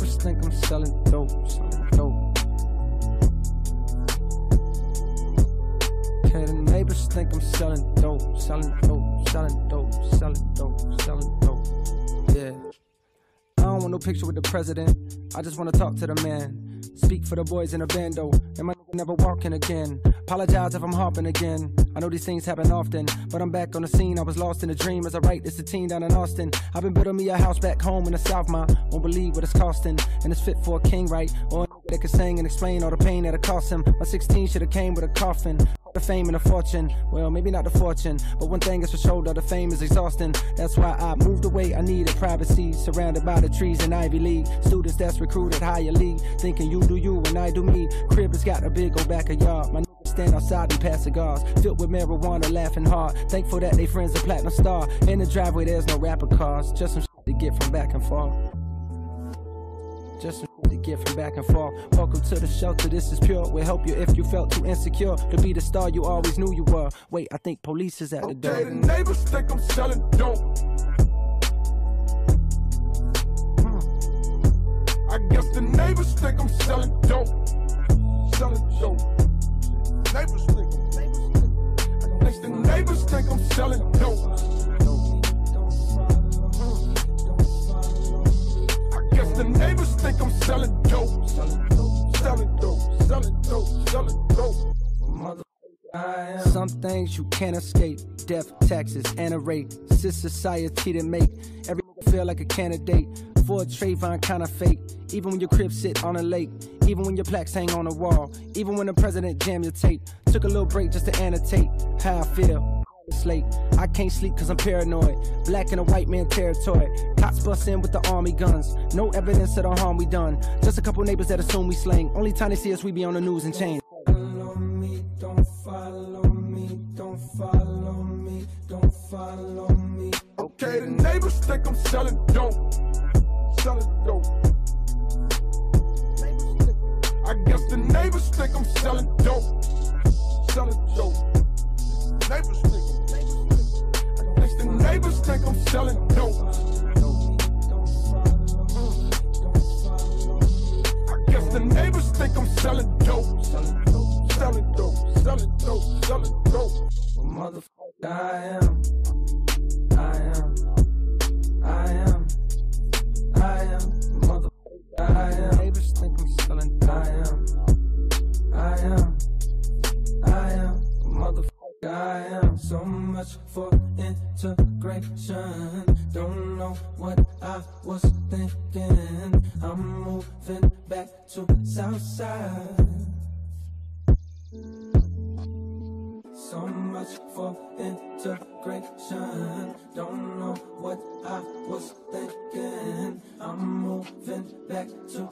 think I'm selling dope, selling dope. Okay, the neighbors think I'm selling dope, selling dope, selling dope, selling dope, selling dope. Yeah. I don't want no picture with the president. I just wanna talk to the man. Speak for the boys in the bando, and my nigga never walking again. Apologize if I'm harping again. I know these things happen often, but I'm back on the scene. I was lost in a dream as I write this a teen down in Austin. I've been building me a house back home in the South, ma. Won't believe what it's costing, and it's fit for a king, right? Or that could sing and explain all the pain that it cost him. My 16 should've came with a coffin. The fame and the fortune, well, maybe not the fortune, but one thing is for sure that the fame is exhausting. That's why I moved away. I needed privacy, surrounded by the trees in Ivy League. Students that's recruited higher league, thinking you do you and I do me. Crib has got a big old back of yard. My stand outside and pass cigars, filled with marijuana, laughing hard. Thankful that they friends a platinum star. In the driveway, there's no rapper cars, just some shit to get from back and forth. Just to get from back and forth. Welcome to the shelter, this is pure. We'll help you if you felt too insecure to be the star you always knew you were. Wait, I think police is at the door. Okay, the neighbors think I'm selling dope. Hmm. I guess the neighbors think I'm selling dope. Selling dope. Neighbors think I'm. I guess the neighbors think I'm selling dope. Selling dope. Selling dope. Selling dope. Selling dope. Selling dope. Some things you can't escape. Death, taxes, and a rate. It's this society to make every feel like a candidate for a Trayvon kind of fate. Even when your crib sit on a lake. Even when your plaques hang on a wall. Even when the president jam your tape. Took a little break just to annotate how I feel. It's late. I can't sleep cause I'm paranoid. Black in a white man territory. Cops bust in with the army guns. No evidence of the harm we done. Just a couple neighbors that assume we slang. Only time they see us, we be on the news and change. Follow me, don't follow me, don't follow me, don't follow me. Okay, the neighbors think I'm selling dope. Selling dope. I guess the neighbors think I'm selling dope. Selling dope. Neighbors think I'm selling dope. I guess the neighbors think I'm selling dope. Selling dope. Selling dope. Selling dope. Well, motherfucker, I am. I am. I am. I am. Motherfucker, I am. Neighbors think I'm selling. I am. I am. I am. Motherfucker, I am. So much for integration. Don't know what I was thinking. I'm moving back to Southside. So much for integration. Don't know what I was thinking. I'm moving back to.